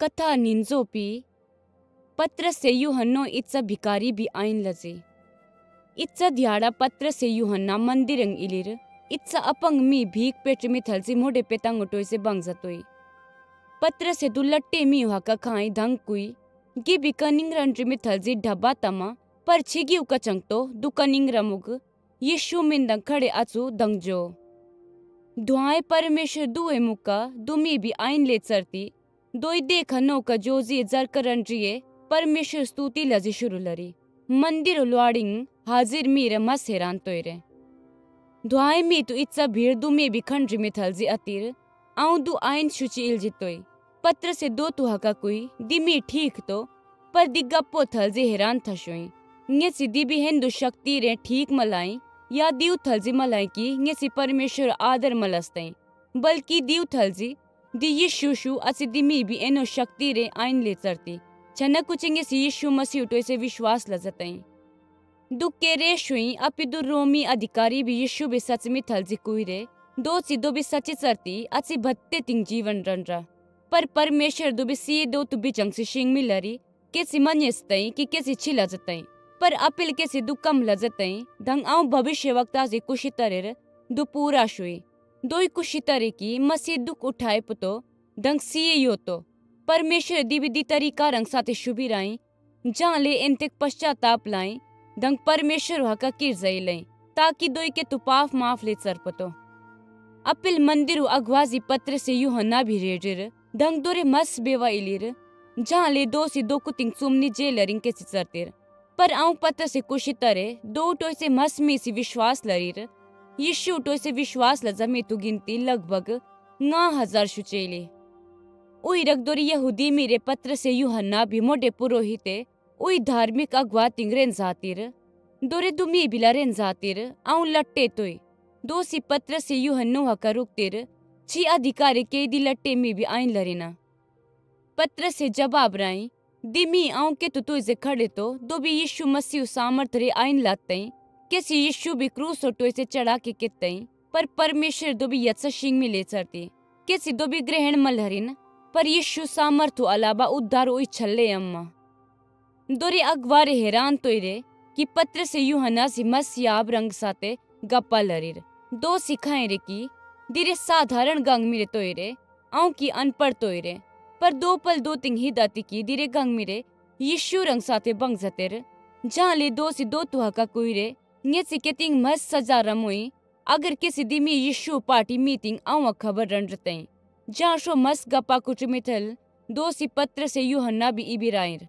कथा निंजोपी पत्र से यूहन्नो इत्सा भिकारी भी आइन लजे। इत्सा ध्याड़ा पत्र से यूहन्ना मंदिरंग इलिर, इत्सा अपंग मी भीख पेट में थलसी मोड़े पेतंग उठोय से बंग जतोई। पत्र से दु लट्टे मी हुआ का खाई धंग कुई गी भी कनिंग रंड्री में थलजी ढब्बा तमा, पर छिगी उका चंगतो दु कनिंग रमुग यीशु मिंदंग खड़े अचु दंग जो। दुआए परमेश्वर दुए मुका, दुमी भी आइन ले चरती जोजी जर करंड्रिये परमेश्वर स्तुति लजी शुरू लरी। मंदिर लुआडिंग हाजिर मीर मस हैरान तोयरे। दुआए मी तो इत्सा भीड़ दु में भी खंड्री में थलजी अतीर। आऊँ दु आइन शुचि इलजितोई पत्र से दो तुहा का कोई, दिमी ठीक तो पर दिग्गप्पो थलजी हैरान थशोई न्ये सी दिबी हिंदू शक्ति रे ठीक मलाई, या दीव थलजी मलाई की न्ये सी परमेश्वर आदर मलस्तई। बल्कि दीव थलजी दी यीशु असि दिमी भी एनो शक्ति रे आइन ले चरती छना कुचिंगे सी यीशु मसीह उठो से विश्वास लजतई दुखे रे शुई अपिदु रोमी अधिकारी भी यीशु भी सच में थलजी कुई रे। दो सिद्धो भी सची चरती असि भत्ते तिंग जीवन रन रहा पर परमेश्वर दो भी सी दो तु भी से शिंग मिलरी के सी मन्यस्तई कि के सी छिला जतई। पर अपिल के सी दुकम लजतई धंग आउ भविष्य वक्ता से कुशी तरेर दु पूरा शुई। दोई कुशी तरे की मसीह दुख उठाए पुतो, दंग सीए यो तो परमेश्वर दिविधि तरीका रंग साथे शुभी राई जहाँ ले इंतिक पश्चाताप लाई, दंग परमेश्वर हका किर जई ले ताकि दोई के तुपाफ माफ़ ले सरपतो अपिल मंदिर अगवाजी पत्र से यू यूहन्ना भी रेडिर दंग दोरे मस बेवा इलिर जहाँ ले दो सी दो कुतिंग सुमनी जे लरिंग के सिचरतिर पर आऊँ पत्र से कुशी तरे, दो टोय से मस में सी विश्वास लरीर टोय से विश्वास लजमी तु गिनती लगभग नौ हज़ार शुचेली। उई रगदोरी यहूदी मेरे पत्र से यूहन्ना भी मोडे पुरोहिते, उई धार्मिक अगवा तिंगरेन जातिर, दोरे दुमी बिलारेन जातिर, आऊँ लट्टे तोय दो सी पत्र से यूहन्नो हका रुकतिर छी अधिकारी के दी लट्टे में भी आइन लरेना। पत्र से जवाब राई, दिमी आऊँ के तुतु से खड़े तो दो भी यीशु मसीह सामर्थ रे आइन लातई। किसी यीशु भी क्रूस ऑटो से चढ़ा के कितई पर परमेश्वर दो भी यत्स शिंग में ले किसी दो भी ग्रहण मलहरिन, पर यीशु सामर्थ्य अलावा उद्धार ओई छल्ले अम्मा। दोरे अगवारे हैरान तो रे कि पत्र से यूहन्ना सी मसियाब रंग साते गप्पा लरीर। दो सिखाए रे की दिरे साधारण गंग मिरे तो रे, आऊँ की अनपढ़ तो रे, पर दो पल दो तिंग ही दाती की दिरे गंग मिरे यीशु रंग साते बंग जतेर जहाँ ले दो सी दो तुहा का कोई रे न्ये सी के तिंग मस सजा रमोई। अगर किसी दिमी यीशु पार्टी मीटिंग, आऊँ खबर रन रते जहाँ शो मस गपा कुछ मिथल। दो सी पत्र से यूहन्ना भी इबिराइर